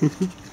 Mm-hmm.